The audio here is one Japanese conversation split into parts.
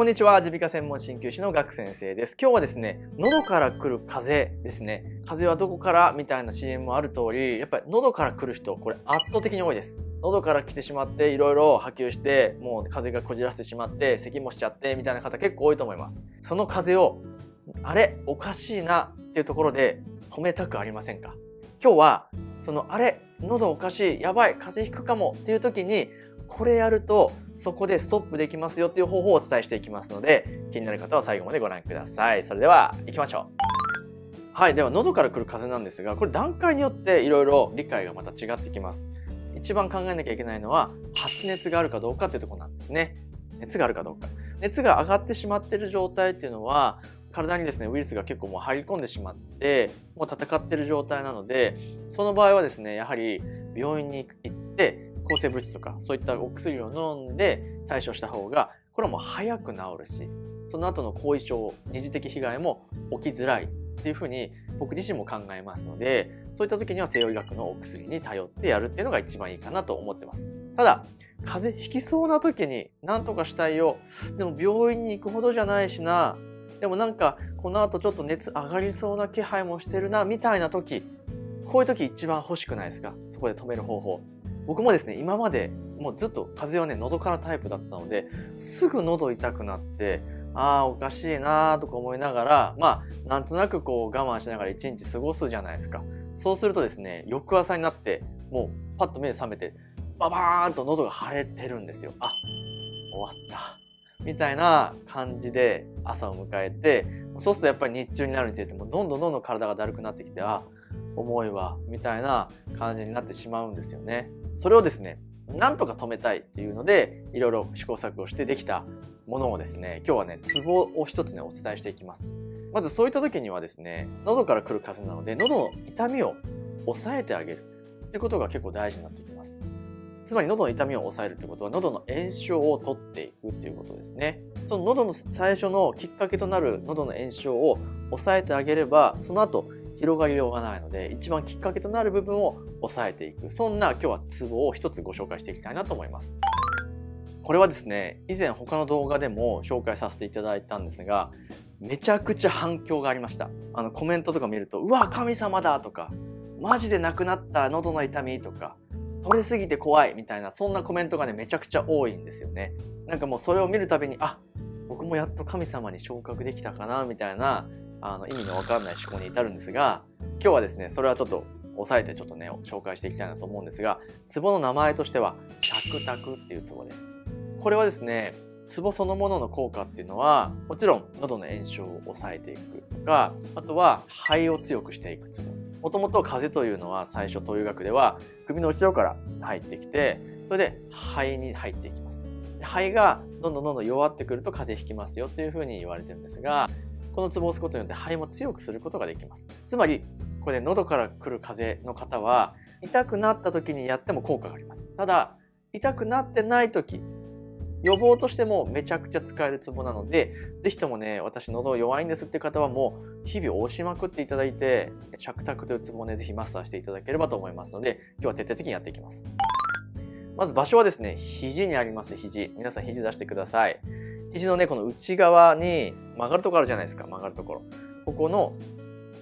こんにちは。耳鼻科専門鍼灸師のガク先生です。今日はですね喉から来る風邪ですね。風邪はどこからみたいな CM もある通りやっぱり喉から来る人これ圧倒的に多いです。喉から来てしまっていろいろ波及してもう風邪がこじらせてしまって咳もしちゃってみたいな方結構多いと思います。その風邪をあれおかしいなっていうところで止めたくありませんか？今日はそのあれ喉おかしいやばい風邪ひくかもっていう時にこれやるとそこでストップできますよっていう方法をお伝えしていきますので気になる方は最後までご覧ください。それでは行きましょう。はいでは喉から来る風邪なんですがこれ段階によっていろいろ理解がまた違ってきます。一番考えなきゃいけないのは発熱があるかどうかっていうとこなんですね。熱があるかどうか。熱が上がってしまってる状態っていうのは体にですねウイルスが結構もう入り込んでしまってもう戦ってる状態なのでその場合はですねやはり病院に行って抗生物質とかそういったお薬を飲んで対処した方がこれはもう早く治るしその後の後遺症二次的被害も起きづらいっていうふうに僕自身も考えますのでそういった時には西洋医学のお薬に頼ってやるっていうのが一番いいかなと思ってます。ただ風邪ひきそうな時に何とかしたいよ。でも病院に行くほどじゃないしな。でもなんかこの後ちょっと熱上がりそうな気配もしてるなみたいな時こういう時一番欲しくないですか？そこで止める方法。僕もですね今までもうずっと風邪はね喉からタイプだったのですぐ喉痛くなってああおかしいなーとか思いながらまあなんとなくこう我慢しながら一日過ごすじゃないですか。そうするとですね翌朝になってもうパッと目覚めてババーンと喉が腫れてるんですよ。あ終わった。みたいな感じで朝を迎えてそうするとやっぱり日中になるにつれてもどんどんどんどん体がだるくなってきてあ重いわみたいな感じになってしまうんですよね。それをですねなんとか止めたいっていうのでいろいろ試行錯誤してできたものをですね今日はねツボを一つねお伝えしていきます。まずそういった時にはですね喉から来る風なので喉の痛みを抑えてあげる。ってことが結構大事になってきます。つまり喉の痛みを抑えるってことは喉の炎症を取っていくっていうことですね。その喉の最初のきっかけとなる喉の炎症を抑えてあげればその後広がりようがないので一番きっかけとなる部分を抑えていく。そんな今日はツボを一つご紹介していきたいなと思います。これはですね以前他の動画でも紹介させていただいたんですがめちゃくちゃ反響がありました。あのコメントとか見ると「うわ神様だ!」とか「マジでなくなった喉の痛み」とか「取れすぎて怖い」みたいなそんなコメントがねめちゃくちゃ多いんですよね。なんかもうそれを見るたびにあ僕もやっと神様に昇格できたかなみたいなあの意味のわかんない思考に至るんですが今日はですねそれはちょっと押さえてちょっとね紹介していきたいなと思うんですがツボの名前としては着卓っていうツボです。これはですねツボそのものの効果っていうのはもちろん喉の炎症を抑えていくとかあとは肺を強くしていくツボもともと風というのは最初東洋学では首の後ろから入ってきてそれで肺に入っていきます。肺がどんどんどんどん弱ってくると風邪ひきますよというふうに言われてるんですがこのツボを押すことによって肺も強くすることができます。つまり、これ喉から来る風邪の方は、痛くなった時にやっても効果があります。ただ、痛くなってない時、予防としてもめちゃくちゃ使えるツボなので、ぜひともね、私喉弱いんですっていう方はもう日々押しまくっていただいて、着卓というツボをね、ぜひマスターしていただければと思いますので、今日は徹底的にやっていきます。まず場所はですね、肘にあります、肘。皆さん肘出してください。肘のね、この内側に曲がるところあるじゃないですか、曲がるところ。ここの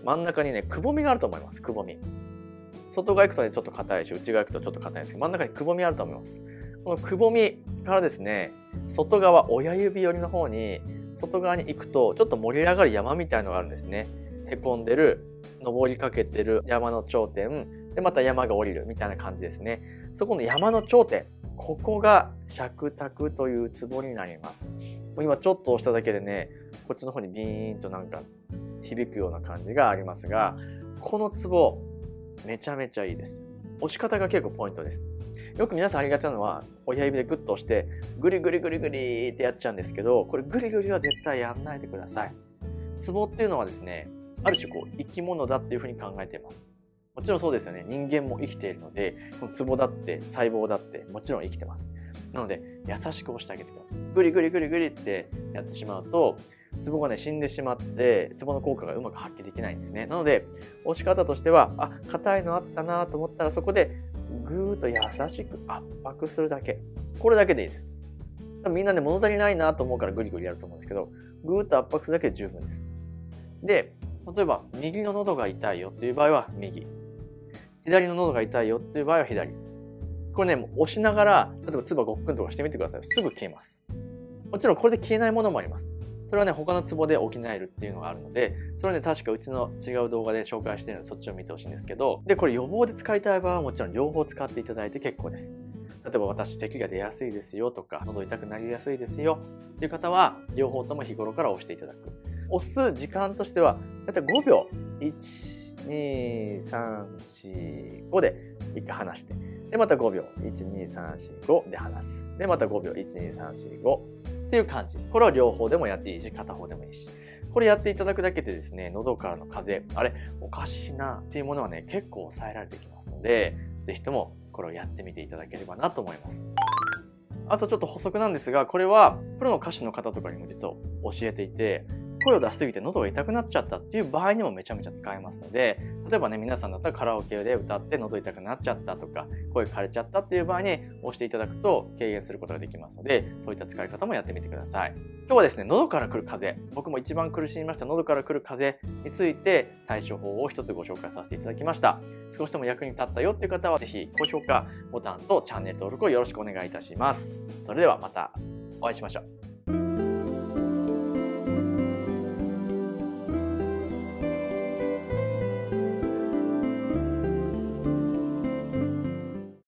真ん中にね、くぼみがあると思います、くぼみ。外側行くとね、ちょっと硬いし、内側行くとちょっと硬いんですけど、真ん中にくぼみあると思います。このくぼみからですね、外側、親指寄りの方に、外側に行くと、ちょっと盛り上がる山みたいのがあるんですね。へこんでる、登りかけてる山の頂点、で、また山が降りるみたいな感じですね。そこの山の頂点、ここが尺卓というツボになります。もう今ちょっと押しただけでね、こっちの方にビーンとなんか響くような感じがありますが、このツボ、めちゃめちゃいいです。押し方が結構ポイントです。よく皆さんありがちなのは、親指でグッと押して、グリグリグリグリってやっちゃうんですけど、これグリグリは絶対やんないでください。ツボっていうのはですね、ある種こう生き物だっていうふうに考えています。もちろんそうですよね。人間も生きているので、このツボだって細胞だってもちろん生きてます。なので、優しく押してあげてください。グリグリグリグリってやってしまうと、ツボがね、死んでしまって、ツボの効果がうまく発揮できないんですね。なので、押し方としては、あ、硬いのあったなと思ったら、そこでぐーっと優しく圧迫するだけ。これだけでいいです。みんなね、物足りないなと思うからグリグリやると思うんですけど、ぐーっと圧迫するだけで十分です。で、例えば、右の喉が痛いよっていう場合は右。左の喉が痛いよっていう場合は左。これね、もう押しながら、例えば唾ごっくんとかしてみてください。すぐ消えます。もちろんこれで消えないものもあります。それはね、他のツボで補えるっていうのがあるので、それはね、確かうちの違う動画で紹介してるので、そっちを見てほしいんですけど、で、これ予防で使いたい場合はもちろん両方使っていただいて結構です。例えば私、咳が出やすいですよとか、喉痛くなりやすいですよっていう方は、両方とも日頃から押していただく。押す時間としては、だいたい5秒。1、2、3、4、5で一回離して。で、また5秒。1、2、3、4、5で離す。で、また5秒。1、2、3、4、5。っていう感じ。これは両方でもやっていいし、片方でもいいし。これやっていただくだけでですね、喉からの風、あれ、おかしいなっていうものはね、結構抑えられてきますので、ぜひともこれをやってみていただければなと思います。あとちょっと補足なんですが、これはプロの歌手の方とかにも実は教えていて、声を出しすぎて喉が痛くなっちゃったっていう場合にもめちゃめちゃ使えますので例えばね皆さんだったらカラオケで歌って喉痛くなっちゃったとか声枯れちゃったっていう場合に押していただくと軽減することができますのでそういった使い方もやってみてください。今日はですね喉から来る風。邪僕も一番苦しみました喉から来る風邪について対処法を一つご紹介させていただきました。少しでも役に立ったよっていう方は是非高評価ボタンとチャンネル登録をよろしくお願いいたします。それではまたお会いしましょう。